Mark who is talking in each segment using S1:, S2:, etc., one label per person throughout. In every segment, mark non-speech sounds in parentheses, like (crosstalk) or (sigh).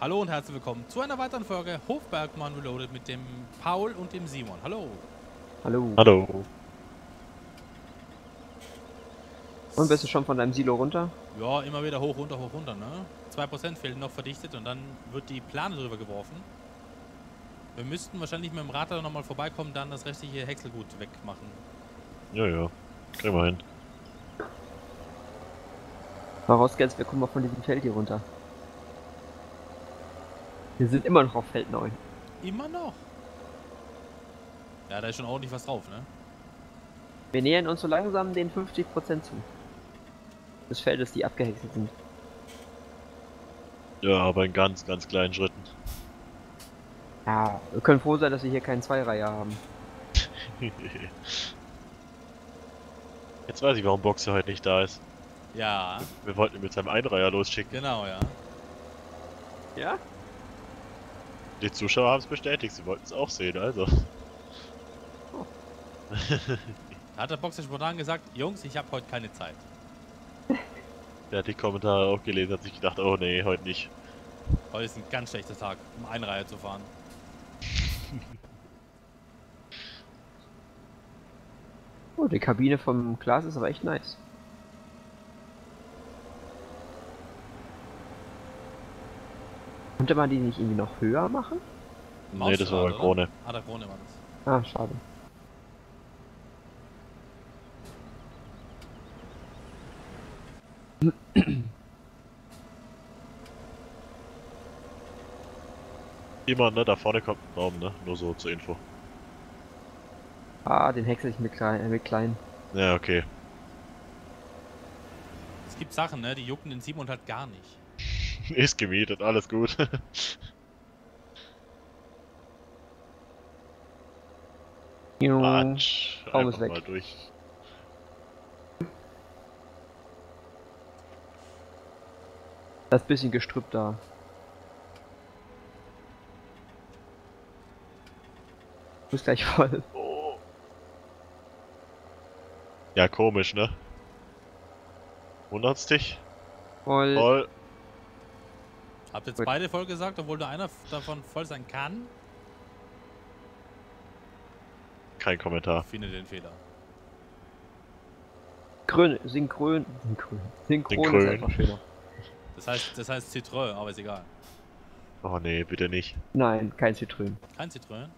S1: Hallo und herzlich willkommen zu einer weiteren Folge Hofbergmann Reloaded mit dem Paul und dem Simon. Hallo.
S2: Hallo.
S3: Hallo.
S2: Und bist du schon von deinem Silo runter?
S1: Ja, immer wieder hoch, runter, hoch, runter, ne? 2% fehlen noch verdichtet und dann wird die Plane drüber geworfen. Wir müssten wahrscheinlich mit dem Radler nochmal vorbeikommen, dann das restliche Häckselgut wegmachen.
S3: Ja, ja. Kriegen wir hin.
S2: Vorausgesetzt, wir kommen mal von diesem Feld hier runter. Wir sind immer noch auf Feld 9.
S1: Immer noch. Ja, da ist schon ordentlich was drauf, ne?
S2: Wir nähern uns so langsam den 50% zu. Des Feldes, die abgehäckselt sind.
S3: Ja, aber in ganz, ganz kleinen Schritten.
S2: Ja, wir können froh sein, dass wir hier keinen Zweireiher haben. (laughs)
S3: Jetzt weiß ich, warum Boxer heute nicht da ist.
S1: Ja,
S3: Wir wollten ihn mit seinem Einreiher losschicken.
S1: genau, ja.
S2: Ja?
S3: Die Zuschauer haben es bestätigt, sie wollten es auch sehen, also.
S1: Da (laughs) hat der Boxer spontan gesagt, Jungs, ich habe heute keine Zeit.
S3: Der hat die Kommentare auch gelesen, hat sich gedacht, oh nee, heute nicht.
S1: Heute ist ein ganz schlechter Tag, um Einreihe zu fahren. (laughs)
S2: Oh, die Kabine vom Glas ist aber echt nice. Könnte man die nicht irgendwie noch höher machen?
S3: Nee, das war eine Krone.
S1: Ah, der Krone war das.
S2: Ah, schade.
S3: Jemand, ne, da vorne kommt ein Raum, ne? Nur so zur Info.
S2: Ah, den häcksel ich mit klein. Äh, mit klein.
S3: Ja, okay.
S1: Es gibt Sachen, ne, die jucken den Simon halt gar nicht. (laughs)
S3: Ist gemietet, alles gut. (laughs) Quatsch.
S2: Raum ist weg.
S3: mal durch.
S2: Das bisschen Gestrüpp da. Du bist gleich voll.
S3: Oh. Ja, komisch, ne? Wundert's dich?
S2: Voll.
S3: Voll.
S1: Habt jetzt
S2: Gut.
S1: beide voll gesagt, obwohl nur einer davon voll sein kann?
S3: Kein Kommentar.
S1: Finde den Fehler.
S2: Grün, synchron. Synchron. Synchron
S3: Synchron.
S2: ist einfach schöner.
S1: Das heißt, das heißt Citroën, aber ist egal.
S3: Oh nee, bitte nicht.
S2: Nein, kein Zitrön.
S1: Kein Citroën?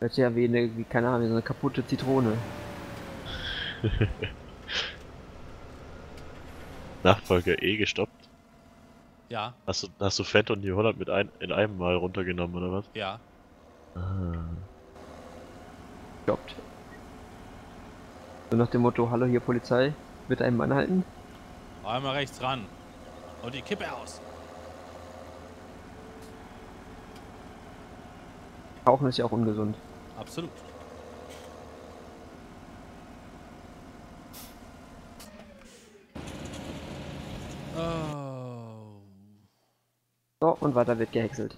S2: Das ist ja wie eine, wie, keine Ahnung, wie so eine kaputte Zitrone. (laughs)
S3: Nachfolger E gestoppt.
S1: Ja,
S3: Hast du, hast du Phantom die 100 mit ein, in einem Mal runtergenommen, oder was?
S1: ja.
S3: Ah.
S2: Stoppt. So nach dem Motto, hallo hier Polizei, wird einem anhalten?
S1: Einmal rechts ran. Und die Kippe aus.
S2: Rauchen ist ja auch ungesund.
S1: Absolut.
S2: Und weiter wird gehäckselt.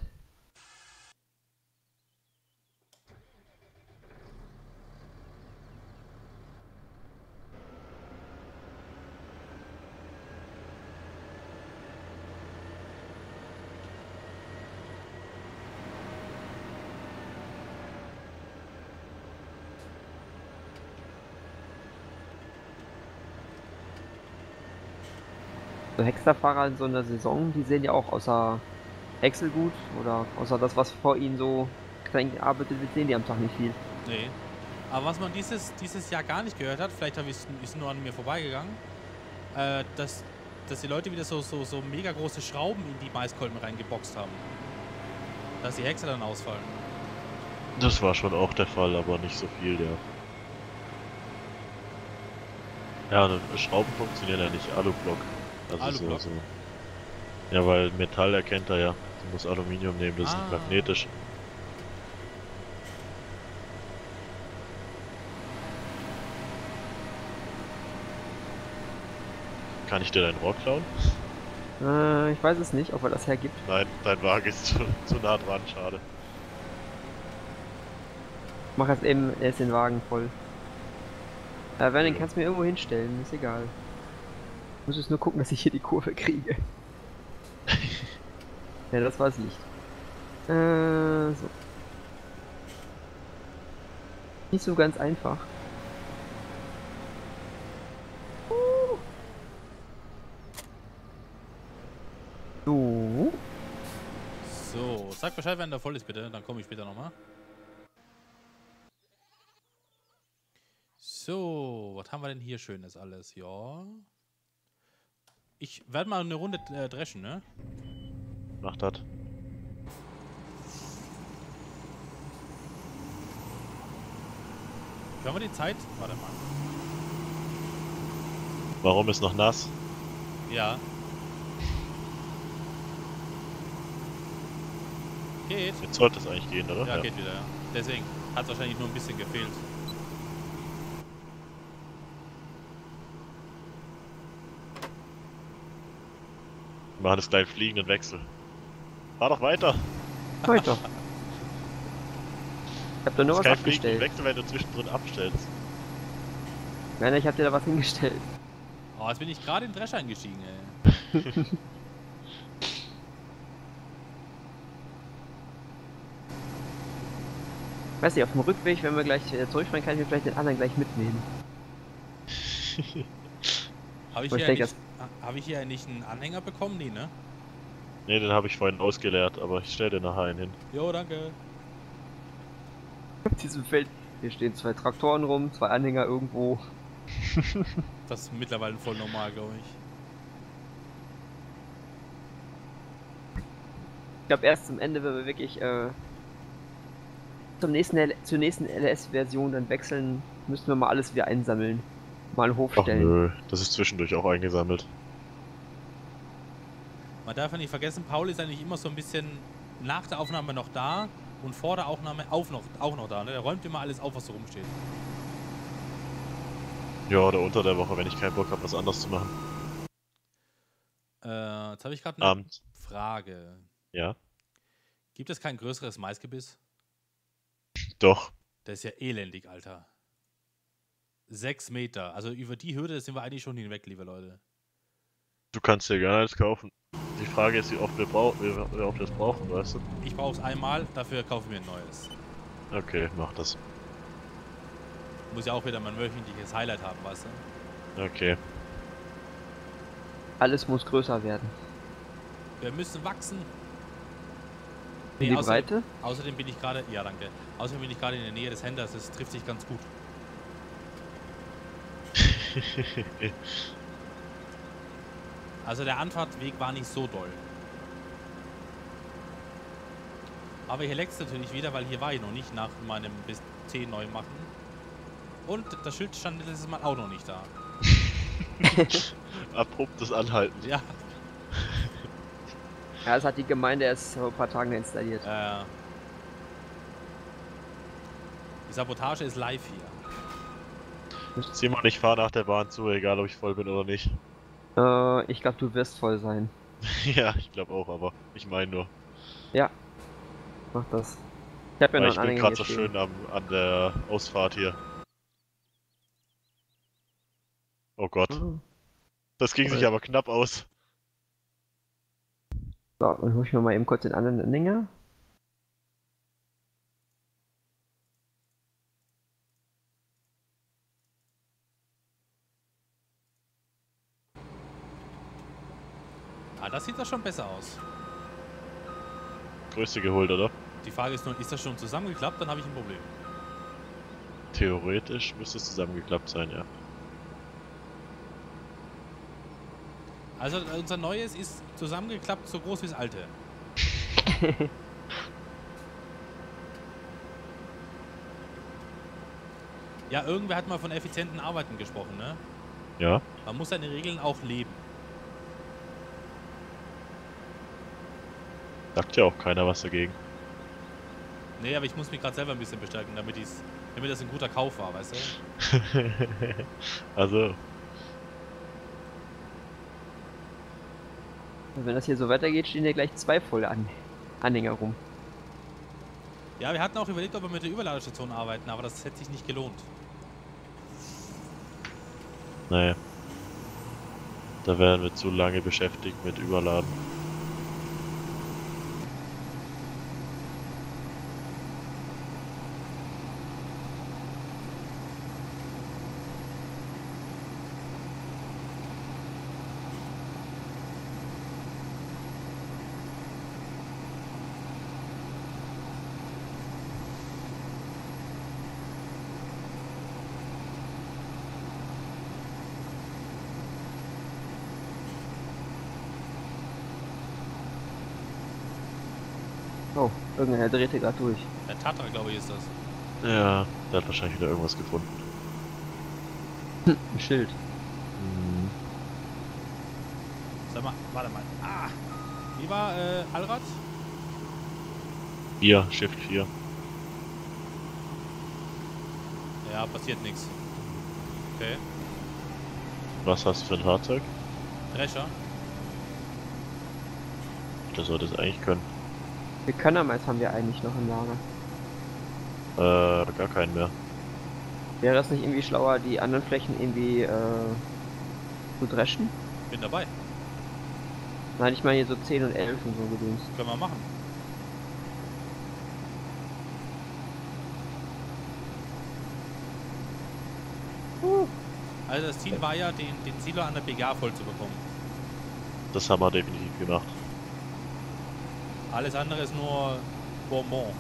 S2: So Hexerfahrer in so einer Saison, die sehen ja auch außer Häckselgut oder außer das, was vor ihnen so klein gearbeitet wird, sehen die am Tag nicht viel.
S1: Nee. Aber was man dieses, dieses Jahr gar nicht gehört hat, vielleicht habe ich es nur an mir vorbeigegangen, äh, dass, dass die Leute wieder so, so, so mega große Schrauben in die Maiskolben reingeboxt haben. Dass die Hexe dann ausfallen.
S3: Das war schon auch der Fall, aber nicht so viel, ja. Ja, Schrauben funktionieren ja nicht, Alublock. Also
S1: Alublock.
S3: So, so. Ja, weil Metall erkennt er ja. Du musst Aluminium nehmen, das ist
S1: Ah.
S3: magnetisch. Kann ich dir dein Rohr klauen?
S2: Äh, ich weiß es nicht, ob er das hergibt.
S3: Nein, dein Wagen ist zu, zu nah dran, schade.
S2: Ich mach jetzt eben erst den Wagen voll. Äh, wenn, den kannst du mir irgendwo hinstellen, ist egal. Ich muss jetzt nur gucken, dass ich hier die Kurve kriege. (laughs) Ja, das war das Licht. Äh, so. Nicht so ganz einfach. So.
S1: So, sag Bescheid, wenn der voll ist, bitte. Dann komme ich später nochmal. So, was haben wir denn hier Schönes alles? Ja. Ich werde mal eine Runde äh, dreschen, ne?
S3: Mach das.
S1: Können wir die Zeit? Warte mal.
S3: Warum ist noch nass?
S1: Ja. Geht.
S3: Jetzt sollte es eigentlich gehen, oder?
S1: Ja, geht wieder, ja. Deswegen hat es wahrscheinlich nur ein bisschen gefehlt.
S3: Wir machen jetzt gleich fliegenden Wechsel. Fahr doch weiter.
S2: Weiter. Ich hab da nur
S3: Das
S2: was abgestellt.
S3: Wechsel, wenn du zwischendrin abstellst.
S2: Nein, ich hab dir da was hingestellt.
S1: Oh, jetzt bin ich gerade in den Drescher eingestiegen, ey. (laughs)
S2: Weiß nicht, auf dem Rückweg, wenn wir gleich äh, zurückfahren, kann ich mir vielleicht den anderen gleich mitnehmen.
S1: Habe ich,
S2: Ich
S1: nicht, hab ich hier nicht einen Anhänger bekommen? Nee, ne?
S3: Ne, den habe ich vorhin ausgeleert, aber ich stell dir nachher einen hin.
S1: Jo, danke.
S2: Auf diesem Feld. Hier stehen zwei Traktoren rum, zwei Anhänger irgendwo. (laughs)
S1: Das ist mittlerweile voll normal, glaube ich.
S2: Ich glaube erst zum Ende, wenn wir wirklich äh, zum nächsten L zur nächsten LS-Version dann wechseln, müssen wir mal alles wieder einsammeln. Mal
S3: Ach
S2: hochstellen.
S3: nö, das ist zwischendurch auch eingesammelt.
S1: Man darf ja nicht vergessen, Paul ist eigentlich immer so ein bisschen nach der Aufnahme noch da und vor der Aufnahme auch noch, auch noch da. Ne? Der räumt immer alles auf, was so rumsteht.
S3: Ja, oder unter der Woche, wenn ich keinen Bock habe, was anderes zu machen.
S1: Äh, jetzt habe ich gerade eine
S3: Abends.
S1: Frage.
S3: Ja,
S1: Gibt es kein größeres Maisgebiss?
S3: doch.
S1: Das ist ja elendig, Alter. Sechs Meter. Also über die Hürde sind wir eigentlich schon hinweg, liebe Leute.
S3: Du kannst dir gerne eins kaufen. Die Frage ist, wie oft wir, brau wie oft wir es brauchen, weißt du?
S1: Ich brauche es einmal, dafür kaufe ich mir ein neues.
S3: Okay, mach das.
S1: Muss ja auch wieder mein wöchentliches Highlight haben, weißt du?
S3: Okay.
S2: Alles muss größer werden.
S1: Wir müssen wachsen.
S2: In
S1: Nee,
S2: die
S1: außer-
S2: Breite?
S1: Außerdem bin ich gerade, ja danke, außerdem bin ich gerade in der Nähe des Händlers, das trifft sich ganz gut. (laughs) Also der Anfahrtweg war nicht so doll. Aber hier leckt natürlich wieder, weil hier war ich noch nicht nach meinem bis 10 neu machen. Und das Schild stand letztes Mal auch noch nicht da. (laughs)
S3: Abruptes Anhalten.
S1: Ja, (laughs)
S2: Ja, das hat die Gemeinde erst vor ein paar Tagen installiert.
S1: äh, die Sabotage ist live hier.
S3: Simon, ich fahre nach der Bahn zu, egal ob ich voll bin oder nicht.
S2: Äh, ich glaube, du wirst voll sein. (laughs)
S3: ja, ich glaube auch, aber ich meine nur.
S2: Mach das. Ich habe ja noch
S3: ich bin gerade so schön am, an der Ausfahrt hier. Oh Gott,
S2: Ah.
S3: das ging sich
S2: Voll.
S3: aber knapp aus.
S2: So, dann hol ich mir mal eben kurz den anderen Anhänger.
S1: Ah, das sieht doch schon besser aus.
S3: Größte geholt, oder?
S1: Die Frage ist nur, ist das schon zusammengeklappt? Dann habe ich ein Problem.
S3: Theoretisch müsste es zusammengeklappt sein, ja.
S1: Also unser neues ist zusammengeklappt, so groß wie das alte. (laughs) ja, irgendwer hat mal von effizienten Arbeiten gesprochen, ne?
S3: Ja?
S1: Man muss seine Regeln auch leben.
S3: Sagt ja auch keiner was dagegen.
S1: Nee, aber ich muss mich gerade selber ein bisschen bestärken, damit, ich's, damit das ein guter Kauf war, weißt du? (laughs)
S3: also,
S2: Und wenn das hier so weitergeht, stehen hier gleich zwei volle An Anhänger rum.
S1: Ja, wir hatten auch überlegt, ob wir mit der Überladestation arbeiten, aber das hätte sich nicht gelohnt.
S3: naja. Da wären wir zu lange beschäftigt mit Überladen.
S2: Oh, irgendeiner drehte gerade durch.
S1: Der Tatra, glaube ich, ist das.
S3: Ja, der hat wahrscheinlich wieder irgendwas gefunden.
S2: Ein Schild.
S3: Hm.
S1: Sag mal, warte mal. Ah! Wie war äh, Allrad?
S3: 4, Shift 4.
S1: Ja, passiert nichts. Okay.
S3: Was hast du für ein Fahrzeug?
S1: Drescher.
S3: Das sollte es eigentlich können.
S2: Wir Könnermais haben wir eigentlich noch im Lager.
S3: Äh, gar keinen mehr.
S2: Wäre es nicht irgendwie schlauer, die anderen Flächen irgendwie äh, zu dreschen?
S1: Bin dabei.
S2: Nein, ich meine hier so 10 und 11 und so gedöns.
S1: Können wir machen. Also das Ziel war ja, den, den Silo an der PGA voll zu bekommen.
S3: Das haben wir definitiv gemacht.
S1: Alles andere ist nur Bonbon.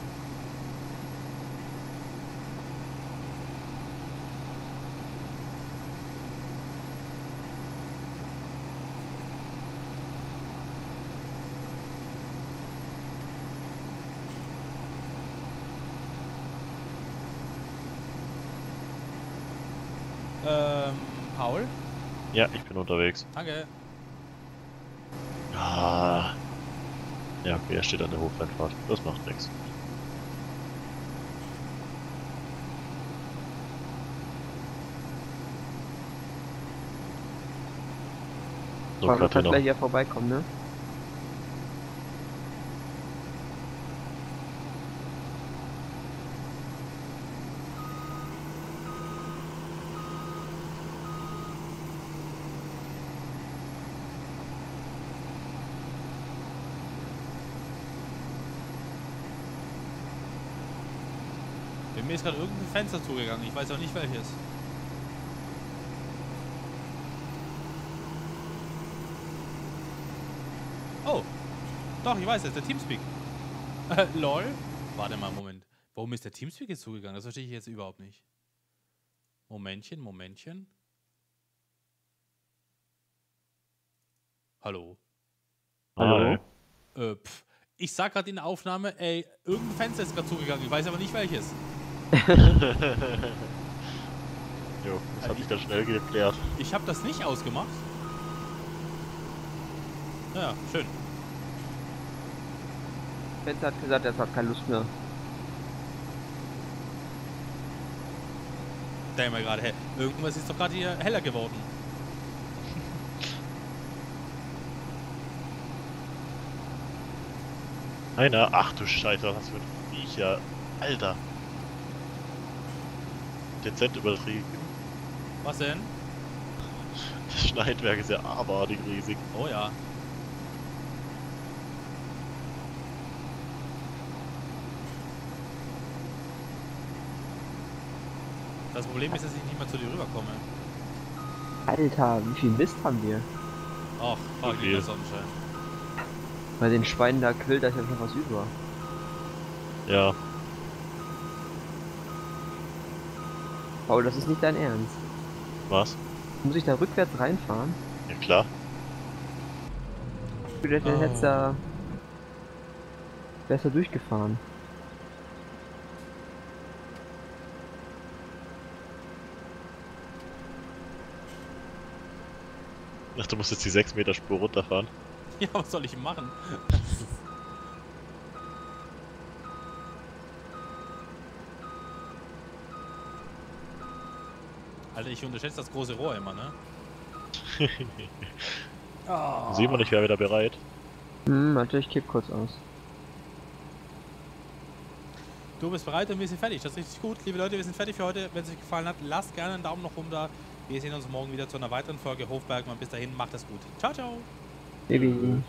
S1: Ähm, Paul?
S3: Ja, ich bin unterwegs.
S1: Danke.
S3: Ah. Ja, okay, er steht an der Hofeinfahrt. Das macht nichts. So,
S2: kannst
S3: noch.
S2: gleich hier vorbeikommen, ne?
S1: Bei mir ist gerade irgendein Fenster zugegangen. Ich weiß auch nicht welches. Oh. Doch, ich weiß es. Der Teamspeak. Äh, (laughs) lol. Warte mal, Moment. Warum ist der Teamspeak jetzt zugegangen? Das verstehe ich jetzt überhaupt nicht. Momentchen, Momentchen. Hallo.
S3: Hi.
S1: Äh, pff. Ich sag gerade in der Aufnahme, ey, irgendein Fenster ist gerade zugegangen. Ich weiß aber nicht welches. (laughs)
S3: Jo, das habe ich ganz schnell geklärt.
S1: Ich habe das nicht ausgemacht. Ja, schön.
S2: Fenster hat gesagt, er hat keine Lust mehr.
S1: Denke mal gerade, hä, irgendwas ist doch gerade hier heller geworden.
S3: Einer, ach du Scheiße, was hast du für ein Viecher? Alter. Dezent übertrieben.
S1: Was denn?
S3: Das Schneidwerk ist ja abartig riesig.
S1: Oh ja. Das Problem ist, dass ich nicht mehr zu dir rüberkomme.
S2: Alter, wie viel Mist haben wir?
S1: Ach,
S3: Wie
S1: nicht der
S3: viel?
S1: Sonnenschein.
S2: Bei den Schweinen da quillt da ist ja noch was über.
S3: Ja,
S2: Paul, das ist nicht dein Ernst.
S3: was?
S2: Muss ich da rückwärts reinfahren?
S3: Ja klar.
S2: Ich dachte,
S1: Oh.
S2: hättest da besser durchgefahren.
S3: Ach, du musst jetzt die 6 Meter Spur runterfahren.
S1: Ja, was soll ich machen? Alter, ich unterschätze das große Rohr immer, ne? (laughs) Oh.
S3: Simon, ich wäre wieder bereit.
S2: Hm, warte, ich kipp kurz aus.
S1: Du bist bereit und wir sind fertig. Das ist richtig gut. Liebe Leute, wir sind fertig für heute. Wenn es euch gefallen hat, lasst gerne einen Daumen nach oben da. Wir sehen uns morgen wieder zu einer weiteren Folge Hofbergmann. Bis dahin, macht es gut. Ciao, ciao.
S2: Baby.